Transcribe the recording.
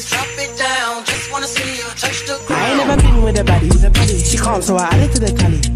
please drop it down. Just wanna see you touch the ground. I ain't never been with a baddie. She calm, so I added to the tally.